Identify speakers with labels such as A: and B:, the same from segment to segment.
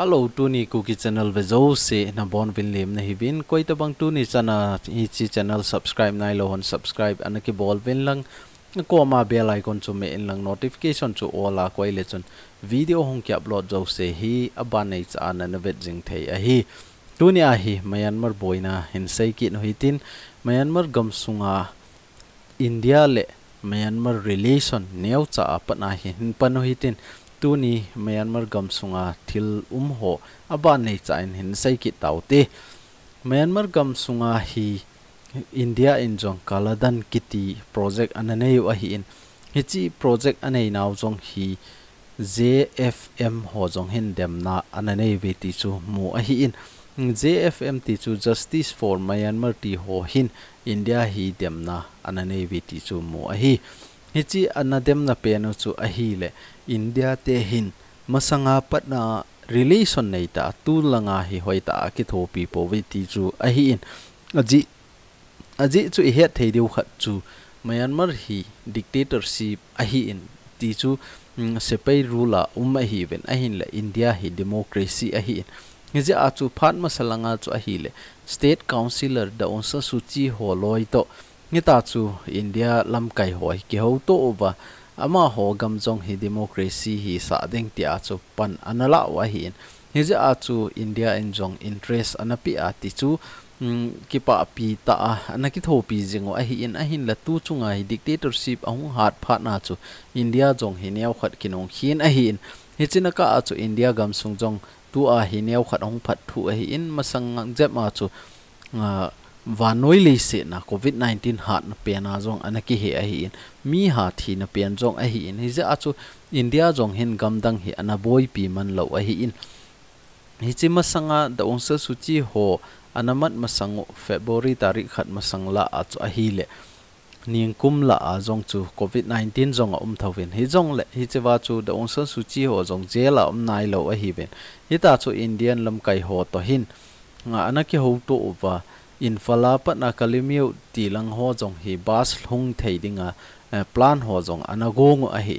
A: हलो टूनी cookie channel बेजो से नबोन विलेम नहीं कोई तो बंग टूनी चना इचि चैनल सब्सक्राइब नाई लोहन सब्सक्राइब अन की बॉल बिन लंग कोमा बेल आइकन चु मे इन लंग नोटिफिकेशन चु ओ ला कोई ले चुन वीडियो हों के अपलोड जो से ही अब नई चा नवेद जिंग थे अहि टूनी आहि म्यांमार बोईना हिंसई कि नुहि तीन म्यांमार गम सुंगा इंडिया ले म्यांमार रिलेशन नेव चा पना ही पनुहि तीन tu ni Myanmar gamsunga thil um ho aba nei chain hin sai ki taute Myanmar gamsunga hi India in jong kaladan kiti project ananei wa hi in hichi project anei naw jong hi JFM ho jong hin dem na ananei ve ti chu mu a hi in JFM ti chu justice for Myanmar ti ho hin India hi dem na ananei ve ti chu mu a hi hichi anadem na penu chu ahile india te hin. Masanga patna relation nei ta. Tu langa hi hoita ki tho pi po vi ti chu ahi in. Aji aji chu i het thei deu khat chu. Myanmar hi dictatorship ahi in. Ti chu mm, sepai rula um a hi ven a la india hi democracy ahi in. Ngeje achu phat masalanga chu a le. State councilor da onsa suchi holoi ho to ngi ta chu india, lam kai hoi ki ho to ba ama ho gam jong hi democracy hi sa deng ti a chu pan anala wa hi hi ja a chu, india in jong interest anapi a ti chu um, ki pa pi ta ana ki tho pi jingo a hi in a hin la tu chunga hi dictatorship a hu hat pha na chu, india jong hi neo khat kinong hin a hi in hi china ka a chu, india gam sung jong tu a hi neu khat ong phat thu a hi in masang jep ma chu uh, và nói lì sẽ na covid 19 hat na pe na zong anaki he a hi mi ha thi na pen zong a hi in. Hi za chu india zong hin gam dang hi ana boy pi man lo a hi in. Hi chi ma sanga da ong sa su chi ho anamat masang february tarik khat masang la a chu a hi le niang kum la a zong chu covid 19 zong um thawin hi zong le hi chewa chu da ong sa su chi ho zong je la um nai lo a hi ben hi ta chu indian lam kai ho to hin nga anaki ho to wa in phala pat na kalimiu ti lang ho jong hi bas hung thei dinga eh, plan ho jong anagong a hi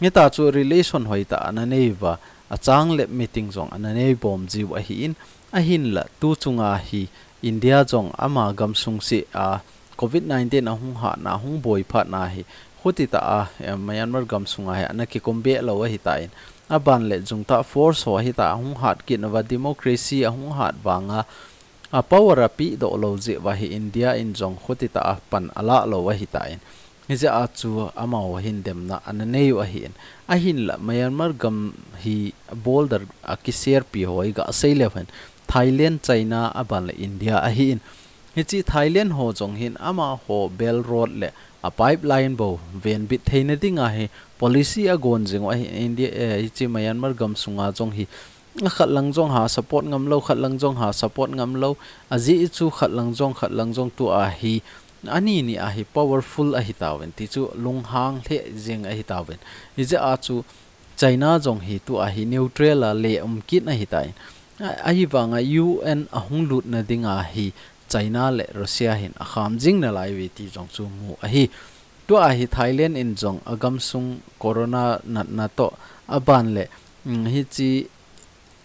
A: nge ta chu relation hoi ta ananei wa achang le meeting jong ananei bom jiu a hi in. A hin la tu chunga hi india jong ama gam sung si a covid 19 a hung ha na hung boi phat na hi. Khuti ta a eh, myanmar gam sunga hi anaki kombe lo hi ta in. Aban le jung ta force ho hi ta hung hat kin wa democracy a hung hat wanga a power api do lo je wa hi india in jong khuti ta pan ala lo wa hi ta in. Ni ja a chu ama wa hin dem na an ne yu a hi a hin la myanmar gam hi boulder a ki ser pi hoi ga sei level thailand, china, aban le india a hi in. Hi chi thailand ho jong hin ama ho bell road le a pipeline bo ven bit theina dinga he policy a gon jing wa hi india eh, hi chi myanmar gam sunga jong hi khát lăng zong ha support ngam lâu, khát lăng zong ha support ngam lâu. À azi chu khát lăng zong, khát lăng zong tu à hi. À, Ani ni à hi, powerful à hi tawen ti chu lung hang the jeng à hi tao ven ni je à chu china zong hi tu à hi, neutral à le um kit à hi tai à, à hi wanga à un à hung lut na dinga hi. China le russia hin à kham jing na lai ve ti zong chu mu à hi. Tu à hi thailand in zong agam sung corona nat na to. Aban le ừ, hi chi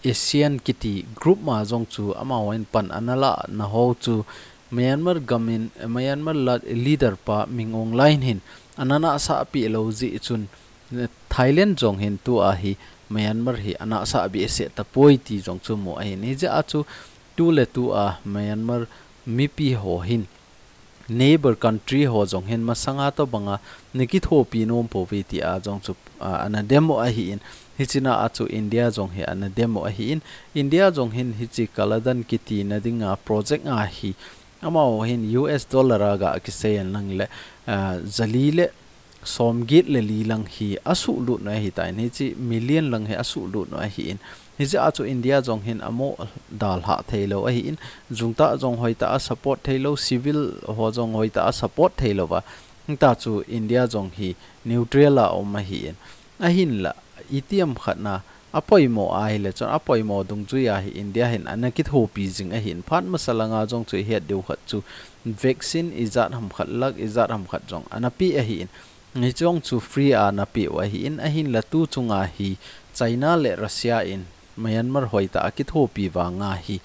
A: asian kiti group ma zong chu ama wan pan anala na ho chu myanmar gamin myanmar leader pa mingong line hin. Anana sa pi lo ji chun eh, thailand jong hin tu a hi myanmar hi ana sa bi se ta poi ti jong chu mo ai ni ja chu tu le tu a myanmar mi pi ho hin. Neighbor country ho jong hin ma sanga to banga nikitho pi nom po ve ti a jong chu ana demo a hi in. Hichina achu india jong he an demo hi in. India jong hin hichi kaladan kiti na dinga project a hi. Ama hin us dollar aga ki sen lang le zali somgit le li lang hi asu lu na hi tai ni chi million lang he asu lu na hi in. Hi cha achu india jong hin amo dal ha thailo hi in. Jungta jong hoita support thailo civil ho jong hoita support thailo wa ta chu india jong hi neutral la om hi in. Ahin hin la itiam khatna à? apoi mo ai le chon apoi mo dung chu à? ya hi india hin anakit ho pi jing a hin phat masalanga jong chu he deu khat chu. Vaccine izat ham khat lak izat ham khat jong anapi a hin chong chu free à? a na pi wa hi in a hin la tu chunga hi. China le russia in. Myanmar hoita akit ho pi wa nga hi.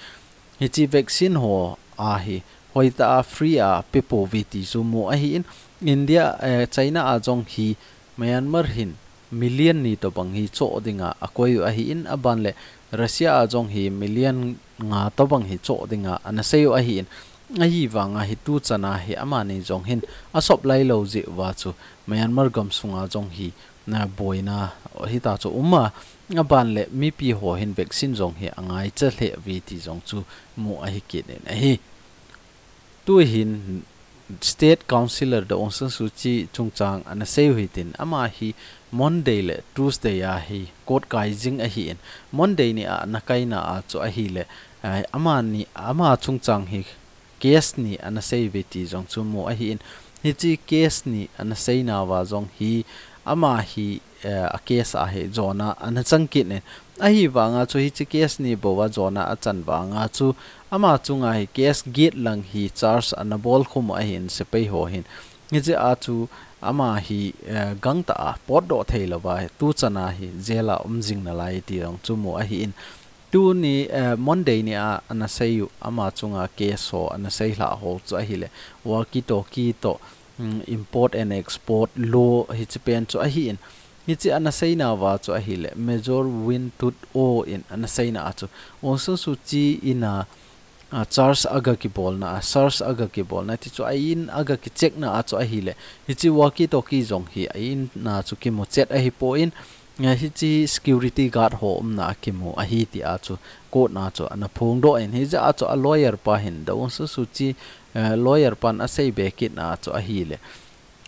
A: Hi chi vaccine ho a hi. Hoita a free a pepo viti ti mo a hi in India China a jong hi. Myanmar hin million ni to bang hi cho dinga akoi a hi in aban le. Russia a jong hi million nga to bang hi cho dinga ana seyo a hi in. A hi wa nga hi tu chana hi ama ni jong hin. A sop lai lo ji wa chu. Myanmar gam sunga jong hi na boina hi ta cho umma nga ban le, mi pi ho hin vaccine jong hi angai cha le vi ti jong chu mu a hi ke ne hi. Tu hin state councilor de onsan suchi chungchang an sei hui tin. Ama hi monday le tuesday ya hi court kaijing a hi in monday ni a na kai na a chu a hi le eh, ama ni ama chungchang hi case ni an sei ve ti jong chu mo a hi in hi chi case ni an sei na wa jong hi ama hi eh, a case a he zona ana changkit ne a hi wa nga chu hi chi case ni bo wa zona a chan wa nga chu ama chunga hi gas gate lang hi charge an bol khum a hin se pe ho hin. Nge je a chu ama hi eh, gang ta pot do thei lo ba tu chana hi jela um jing na lai ti rong chu mo a hi in tu ni eh, monday ni a ana sei ama chunga ke so ana sei la ho chu a hi le. Wa ki to mm, import and export law hi chi pen chu a hi in. Nichi na wa chu a hi le. Major win tut o in anasaina na chu. Also su chi ina a charles aga ki bol na charles aga ki bol na ti chu a in aga ki check na a chu a hi le hi chi walkie talkie jong hi a in na chu ki mo chet a hi po in nga hi chi security guard ho um na ki mo a hi ti a chu ko na chu ana phong do en hi ja a chu a lawyer pa hin da un su su chi lawyer pan a sei be ki na chu a hi le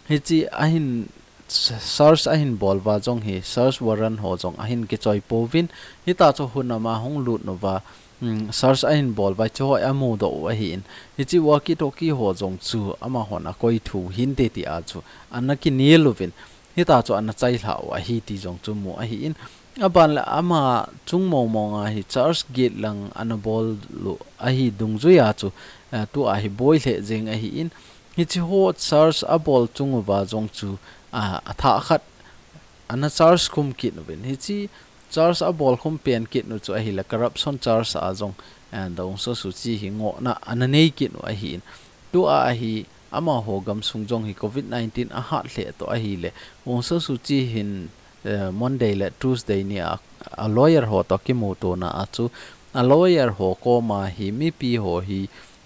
A: hi chi a hin sars bol wa jong hi sars waran ho jong a hin ki choi povin hi ta chu hunama hong lut no wa Hmm, search a bol wa cho a mu do wa hi in hi chi walkie talkie ho jong chu, ama hon a koi thu, hin te ti a chu. Anaki nielovin hi ta chu an chai hla wa hi ti jong chu mu a hi in aban la ama chung mo mo nga hi church gate lang an bol lu a hi dung zu ya chu. Tu a hi boy le jing a hi in hi chi ho church a bol chung wa jong chu, a tha khat. An church kum kit no ben hi chi charge a bol khum pen kit nu chu a hi la corruption charge a jong and dong so su chi hi ngo na ananei kit nu a hi tu a hi ama ho gam sung jong hi covid 19 a hat le to a hi le. Ong so su chi hin eh, monday le tuesday ni a, a lawyer ho to ki mu to na a chu. A lawyer ho ko ma hi mi pi ho hi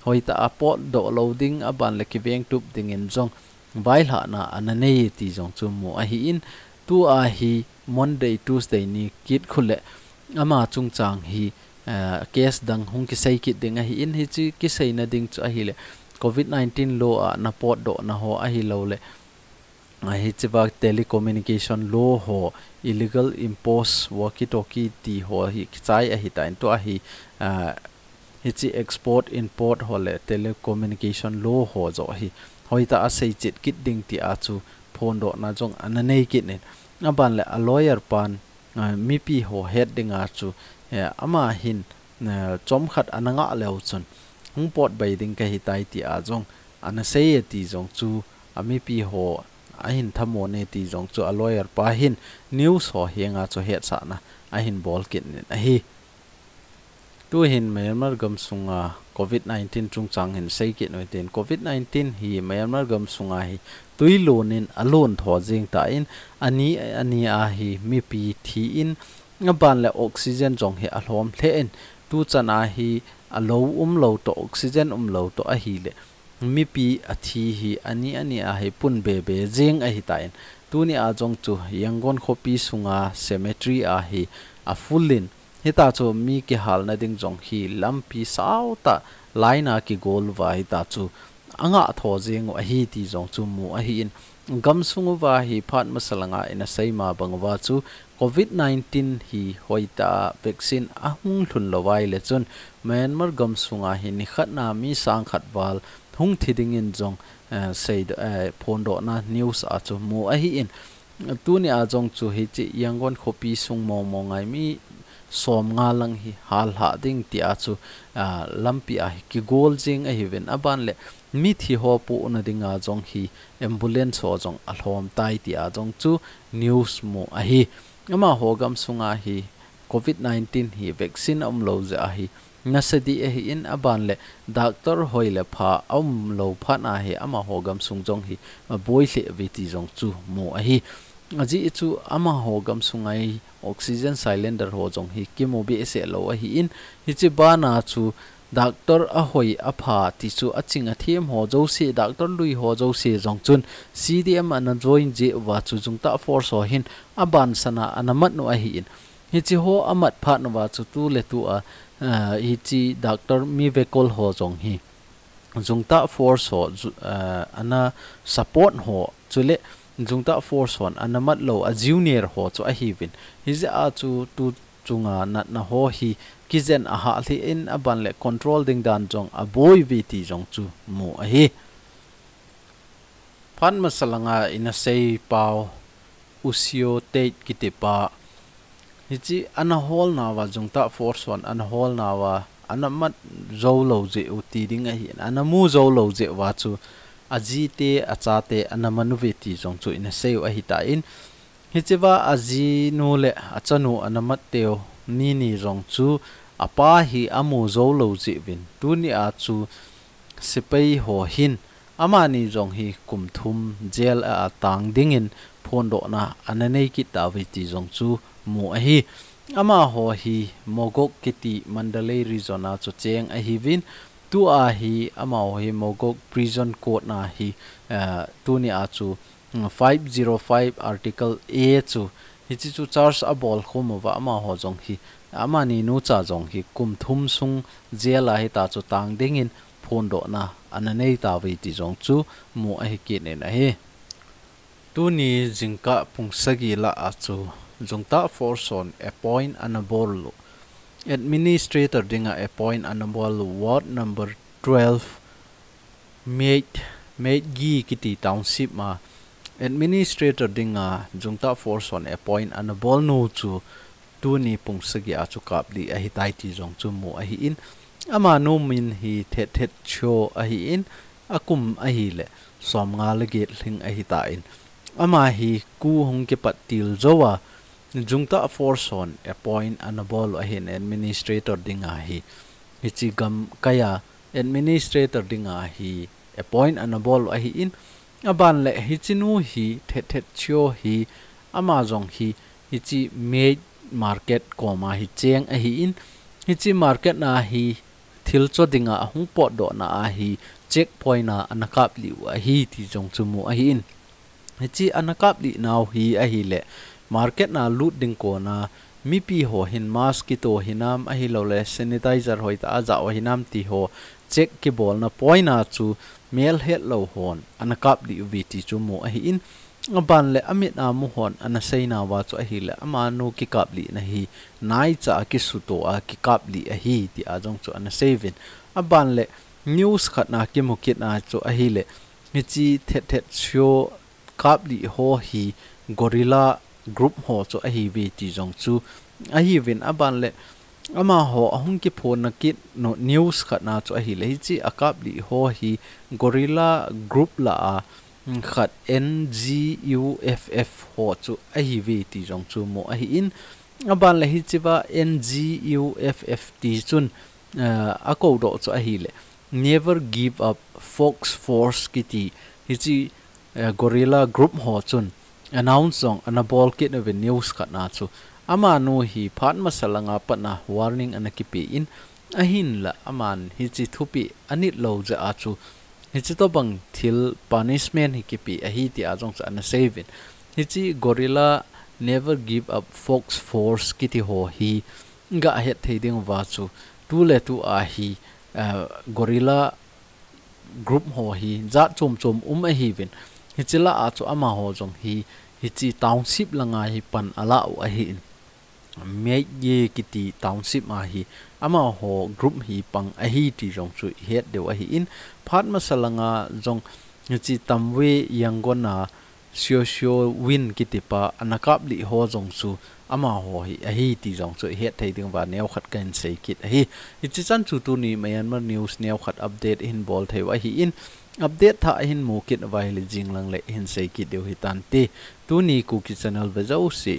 A: hoi ta a pot do loading a ban le ki veng tup ding in jong vai la na ananei ti jong chu mu a hi in. Tu a hi monday tuesday ni kit khule ama chung chang hi case dang hung ki sei kit ding a hi in hi chi ki sei na ding chu a hi le covid 19 law a na pot do na ho a hi lo le a hi chiwa telecommunication law ho illegal impose walkie talkie ti ho hi chai a hi tain to a hi hi chi export import ho le telecommunication law ho zo hi hoi ta a sei chit kit ding ti a chu phone do na jong an nei kit ne a ban le a lawyer pan mi pi ho head ding a chu ama hin chom khat ananga leo chun hung pot bai ding ka hi tai ti a jong ana sei ti jong chu ami pi ho a hin thamo ne ti jong chu a lawyer pa hin news ho henga chu het sa na a hin bol kit ne a hi tu hin Myanmar gam sunga covid 19 trung chang hin sei kit noi ten covid 19 hi Myanmar gam sunga hi tui lonin alon tho jing ta in ani ani a hi mi pi thi in. Ngaban le oxygen jong he a the en tu chana hi alo à um lo to oxygen um lo to a hi le mi pi a thi hi ani ani a hi pun be be jing a hi tain tu ni à a jong chu yangon khopi sunga à, cemetery a hi a fullin hi ta chu mi ki hal na ding jong hi lampi sau ta laina ki gol wa hi ta chu anga tho jing wa hi ti jong chu mu a hi in. Gam sung wa hi phat masalanga ina seima bangwa chu covid 19 hi hoita vaccine ahung thun lowai le chun. Myanmar gam sunga hi ni khatna mi sang khat wal hung thiding in jong eh, said eh, phone do na news a chu mu a hi in. Tu ni a jong chu hi chi yangon khopi sung mo mo ngai mi som nga lang hi hal ha ding ti a chu lampi a ki gol jing a hi ven aban le mi thi ho pu na dinga jong hi ambulance ho jong a hlom tai ti a jong chu news mo a hi ama hogam sunga hi covid 19 hi vaccine om lo za hi na sadi hi in aban le doctor hoi le pha om lo pha na hi ama hogam sungjong hi boi le viti jong chu mo a hi aji chu ama hogam sungai, oxygen cylinder ho jong hi kimo bi se lo a hi in. Hi chi ba na chu doctor a hoi a pha, ti chu a ching a thiam ho jo se doctor lui ho jo se jong chun cdm an join je wa chu jung ta force ho hin aban sana anamat no a hi in. Hi chi ho amat pha no wa chu tu le tu a hi chi doctor mi ve kol ho jong hi. Jung ta force ho ana support ho chule le ta force hon anamat lo, a junior ho chu a hi hi ze a chu tu chunga nat na ho hi kizen a ha thi in, a ban le control ding dan jong a boy vi ti jong chu mu a hi. Phan masalanga in a sei pau usio te kitipa hi chi, ana hol na wa jung ta force one, ana hol na wa ana mat zo lo je u ti ding a hi, ana mu zo lo je wa chu a ji te a te ana ve ti jong chu in seu a hita in. Hi chiwa a nu le achanu anamat teo ni ni rong chu apa hi amu zo lo ji vin tu ni a chu sipai ho hin. Ama ni jong hi kum thum gel a tang ding in phon do na ananei ki ta ve ti jong chu mu a hi ama ho hi mogok kiti mandalay rizona chu cheng a hi vin tu a hi ama amao hi mogok prison code na hi eh, tu ni a chu mm, 505 article a chu. Hi chi chu charge a bol khum wa ama ho jong hi. Ama ni nu cha jong hi kum thum sung jail a hi ta chu tang ding in phone do na ananei ta ve ti jong chu mu a hi ki ne na he tu ni jingka pungsagi la a chu. Jongta force on appoint anabol administrator dinga appoint anabolu ward number 12 mate mate gi kiti township ma administrator dinga jungta forson appoint anabol no chu tu ni pungsagi a chu kap di a tai ti jong chu mu a hi in ama no min hi thet thet cho a hi in akum a hi le som nga le get hling a ta in ama hi ku hong ke pat til zowa jungta forson appoint anabol a hin administrator dinga hi hichi gam kaya administrator dinga hi appoint anabol a hi in aban le hichinu hi thet thet cho hi ama jong hi hichi made market koma hi cheng a hi in hichi market na hi thil cho dinga hung pot do na a hi checkpoint na anakap li wa hi ti jong chumu a hi in chi anakap li naw hi a hi le market na loot ding ko na mi pi ho hin mask ki to hinam a hi lo le sanitizer hoi ta za o hinam ti ho check ki bol na point na chu mel het lo hon. Anakap li vi ti chu mu a hi in ban le amit na mu hon, ana sei na wa chu a hi le ama no ki kap li na hi nai cha ki su to a ki kap li a hi ti a jong chu ana saving a ban le news khat na ki mu kit na chu a hi le mi chi thet thet sho kap li ho hi gorilla group ho cho a hi vi ti jong chu. A hi vin a ban le, ama ho ahung ki phone na kit, no news khat na chu a hi le chi akap li ho hi gorilla group la a hmm, khat NGUFF ho chu a hi vi ti jong chu mo a hi in. Aban le hi chiwa NGUFF ti chun, a ko do chu a hi le. Never give up, fox force kiti hi chi gorilla group ho chun. announce song ana ball kit of news ka na chu. Ama no hi phat ma salanga pa warning ana ki in. Ahin la aman hi chi thupi anit lo ja a chu. Hi chi to bang thil punishment hi ki pi a hi ti a jong cha na save in. Hi chi gorilla never give up fox force kiti ho hi. Ga thei ding wa chu. Tu le tu a hi gorilla group ho hi. Za chom chom um a hi vin. Hi chila a chu ama ho jong hi. Hi chi township la nga hi pan ala u a hi. Me ye kiti township ma hi. Ama ho group hi pang a hi ti jong chu het de wa hi in. Phat ma salanga jong hi chi tamwe yangona sio sio win kiti pa anakap li ho jong chu ama ho hi a hi ti jong chu het thei ding wa neo khat kan sei kit a hi. Chi chan chu tu ni myanmar news neo khat update in bol thei wa hi in. Update था हिन mu kit vai le jinglang le hin sei ki deu hi tan ti tu ni ku ki channel ba zo si.